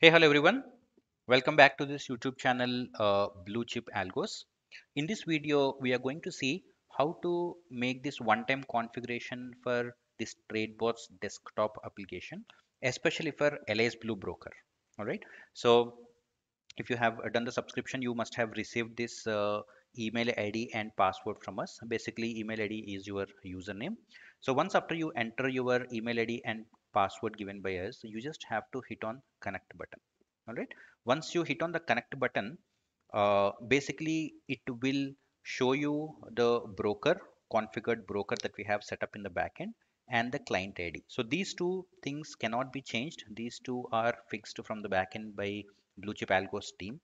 Hey, hello everyone. Welcome back to this YouTube channel, uh, Blue Chip Algos. In this video, we are going to see how to make this one-time configuration for this TradeBots desktop application, especially for Alice Blue Broker. All right. So if you have done the subscription, you must have received this uh, email ID and password from us. Basically, email ID is your username. So once after you enter your email ID and password given by us, you just have to hit on connect button. All right. Once you hit on the connect button, uh, basically it will show you the broker configured broker that we have set up in the backend and the client ID. So these two things cannot be changed. These two are fixed from the backend by Blue Chip Algos team.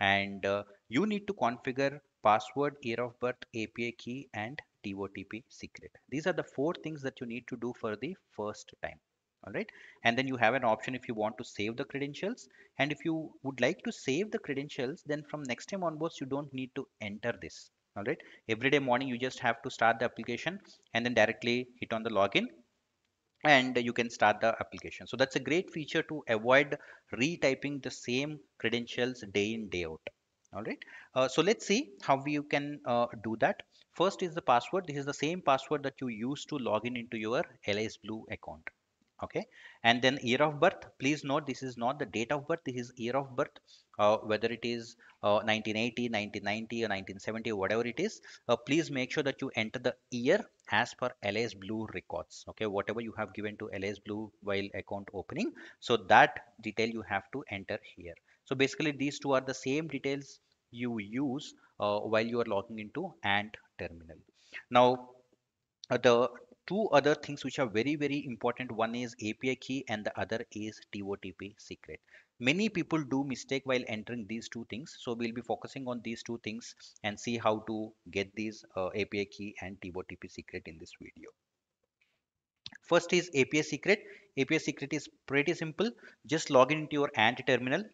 And uh, you need to configure password, year of birth, API key, and TOTP secret. These are the four things that you need to do for the first time. All right. And then you have an option if you want to save the credentials. And if you would like to save the credentials, then from next time onwards, you don't need to enter this. All right. Every day morning, you just have to start the application and then directly hit on the login and you can start the application. So that's a great feature to avoid retyping the same credentials day in day out. All right. Uh, so let's see how you can uh, do that. First is the password. This is the same password that you use to log in into your Alice Blue account okay? And then year of birth please note this is not the date of birth this is year of birth. Uh, whether it is uh, 1980 1990 or 1970 whatever it is uh, please make sure that you enter the year as per Alice blue records. Okay? Whatever you have given to Alice blue while account opening so that detail you have to enter here. So basically these two are the same details you use uh, while you are logging into ant terminal. Now uh, the two other things which are very very important. One is api key and the other is totp secret. Many people do mistake while entering these two things. So we'll be focusing on these two things and see how to get these uh, api key and totp secret in this video. First is api secret. Api secret is pretty simple. Just log in into your ant terminal.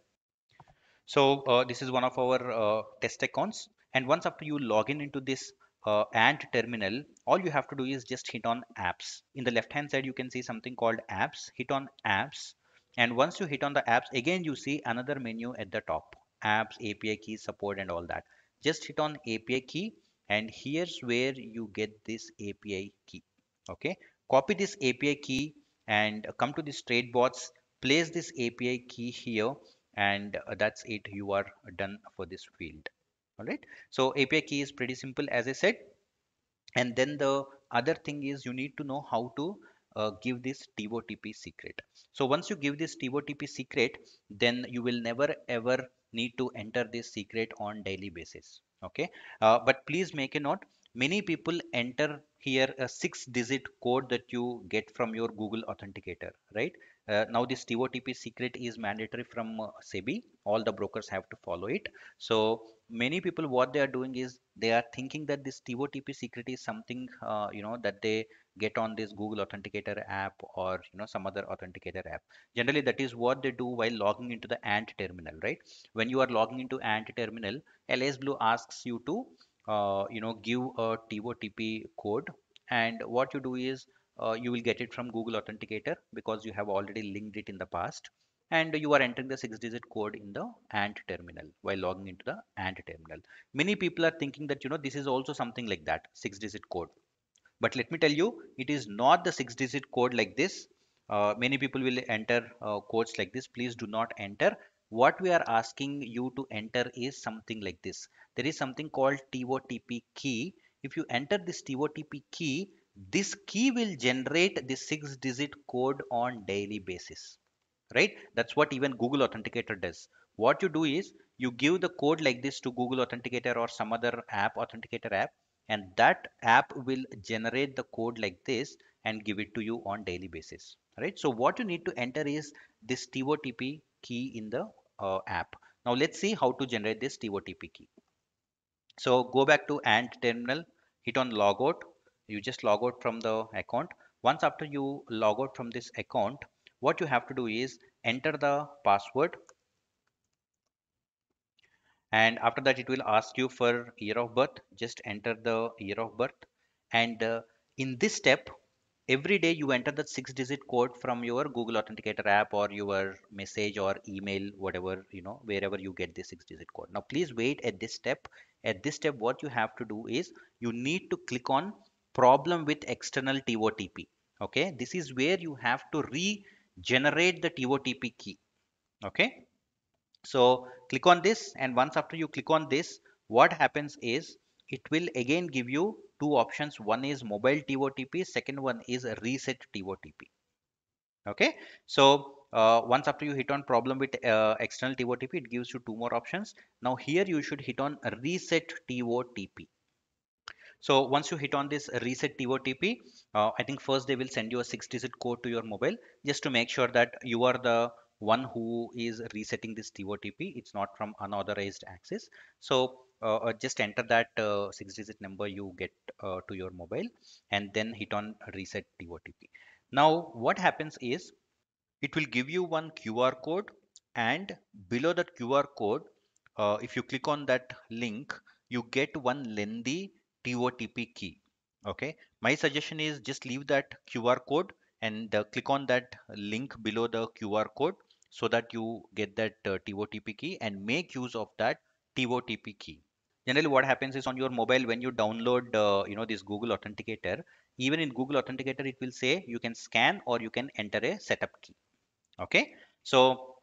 So uh, this is one of our uh, test accounts. And once after you log in into this uh, ant terminal all you have to do is just hit on apps. In the left hand side you can see something called apps. Hit on apps. And once you hit on the apps again you see another menu at the top. Apps api key support and all that. Just hit on api key and here's where you get this api key. Okay? Copy this api key and come to this TradeBots place this api key here and uh, that's it. You are done for this field all right so api key is pretty simple as i said and then the other thing is you need to know how to uh, give this TOTP secret. So once you give this TOTP secret, then you will never ever need to enter this secret on daily basis. Okay, uh, but please make a note. Many people enter here a six digit code that you get from your Google Authenticator, right? Uh, now this TOTP secret is mandatory from uh, SEBI. All the brokers have to follow it. So many people what they are doing is they are thinking that this TOTP secret is something uh, you know that they get on this Google Authenticator app or you know some other authenticator app. Generally, that is what they do while logging into the Ant terminal, right? When you are logging into Ant terminal, Alice Blue asks you to uh, you know give a TOTP code, and what you do is uh, you will get it from Google Authenticator because you have already linked it in the past. And you are entering the six digit code in the ant terminal while logging into the ant terminal. Many people are thinking that you know this is also something like that six digit code. But let me tell you it is not the six digit code like this. Uh, many people will enter uh, codes like this. Please do not enter what we are asking you to enter is something like this. There is something called TOTP key. If you enter this TOTP key this key will generate the six digit code on daily basis right? That's what even google authenticator does. What you do is you give the code like this to google authenticator or some other app authenticator app and that app will generate the code like this and give it to you on daily basis right? So what you need to enter is this totp key in the uh, app. Now let's see how to generate this totp key. So go back to ant terminal hit on logout. You just log out from the account. Once after you log out from this account what you have to do is enter the password. And after that it will ask you for year of birth. Just enter the year of birth. And uh, in this step every day you enter the six digit code from your google authenticator app or your message or email whatever you know wherever you get this six digit code. Now please wait at this step. At this step what you have to do is you need to click on problem with external TOTP okay? This is where you have to regenerate the TOTP key okay? So click on this and once after you click on this what happens is it will again give you two options. One is mobile TOTP second one is reset TOTP okay? So uh, once after you hit on problem with uh, external TOTP it gives you two more options. Now here you should hit on reset TOTP so once you hit on this reset TOTP, uh, I think first they will send you a six digit code to your mobile just to make sure that you are the one who is resetting this TOTP. It's not from unauthorized access. So uh, uh, just enter that uh, six digit number you get uh, to your mobile and then hit on reset TOTP. Now what happens is it will give you one QR code and below that QR code, uh, if you click on that link, you get one lengthy TOTP key. Okay, my suggestion is just leave that QR code and uh, click on that link below the QR code so that you get that uh, TOTP key and make use of that TOTP key. Generally, what happens is on your mobile when you download, uh, you know, this Google Authenticator, even in Google Authenticator, it will say you can scan or you can enter a setup key. Okay, so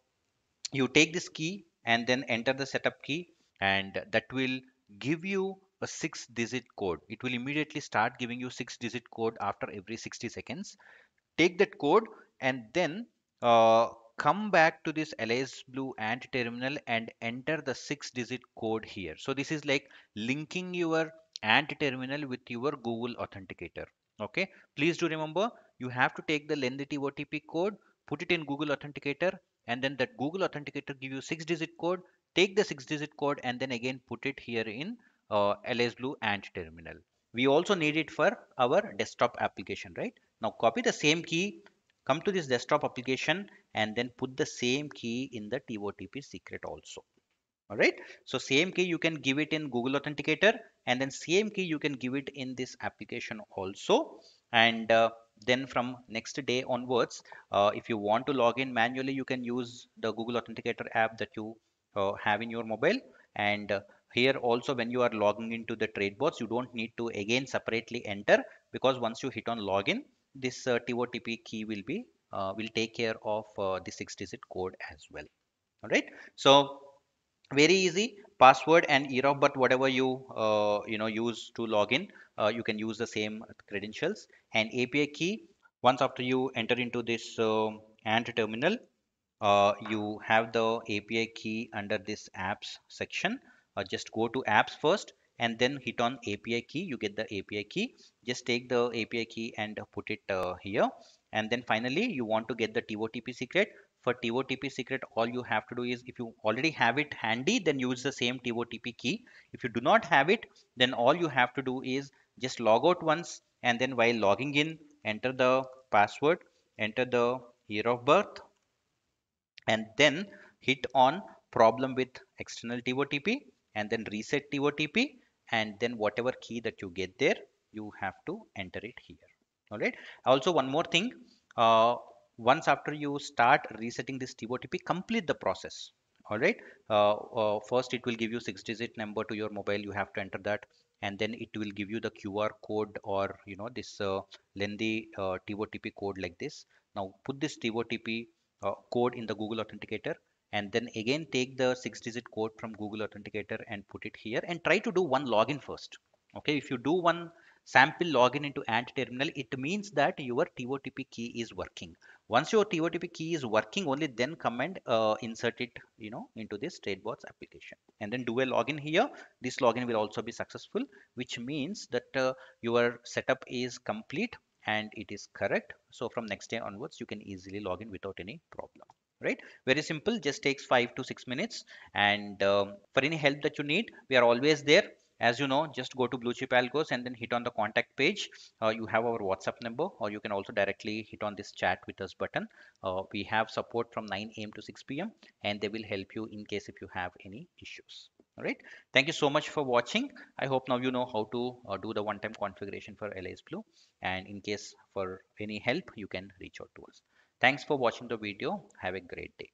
you take this key and then enter the setup key, and that will give you a six digit code. It will immediately start giving you six digit code after every 60 seconds. Take that code and then uh, come back to this Alice Blue Ant terminal and enter the six digit code here. So this is like linking your Ant terminal with your Google Authenticator. Okay, please do remember you have to take the lengthy OTP code, put it in Google Authenticator, and then that Google Authenticator give you six digit code. Take the six digit code and then again put it here in uh, Alice Blue Ant terminal. We also need it for our desktop application, right? Now copy the same key, come to this desktop application and then put the same key in the TOTP secret also. All right. So same key you can give it in Google Authenticator and then same key you can give it in this application also. And uh, then from next day onwards, uh, if you want to log in manually, you can use the Google Authenticator app that you uh, have in your mobile and uh, here also when you are logging into the TradeBots, you don't need to again separately enter because once you hit on login, this uh, TOTP key will be uh, will take care of uh, the six digit code as well. All right. So very easy password and of birth whatever you uh, you know use to log in uh, you can use the same credentials and API key once after you enter into this uh, ant terminal uh, you have the API key under this apps section uh, just go to apps first and then hit on API key. You get the API key. Just take the API key and put it uh, here. And then finally you want to get the TOTP secret. For TOTP secret all you have to do is if you already have it handy then use the same TOTP key. If you do not have it then all you have to do is just log out once and then while logging in enter the password enter the year of birth and then hit on problem with external TOTP and then reset TOTP and then whatever key that you get there you have to enter it here. All right? Also one more thing. Uh, once after you start resetting this TOTP complete the process. All right? Uh, uh, first it will give you six digit number to your mobile. You have to enter that. And then it will give you the QR code or you know this uh, lengthy uh, TOTP code like this. Now put this TOTP uh, code in the Google Authenticator and then again take the six digit code from Google Authenticator and put it here and try to do one login first. Okay, if you do one sample login into Ant terminal, it means that your TOTP key is working. Once your TOTP key is working, only then come and uh, insert it, you know, into this TradeBots application and then do a login here. This login will also be successful, which means that uh, your setup is complete and it is correct. So from next day onwards, you can easily log in without any problem right very simple just takes five to six minutes and um, for any help that you need we are always there as you know just go to blue chip algos and then hit on the contact page uh, you have our whatsapp number or you can also directly hit on this chat with us button uh, we have support from 9 a.m to 6 p.m and they will help you in case if you have any issues All right. Thank you so much for watching. I hope now you know how to uh, do the one-time configuration for Alice Blue. And in case for any help, you can reach out to us. Thanks for watching the video. Have a great day.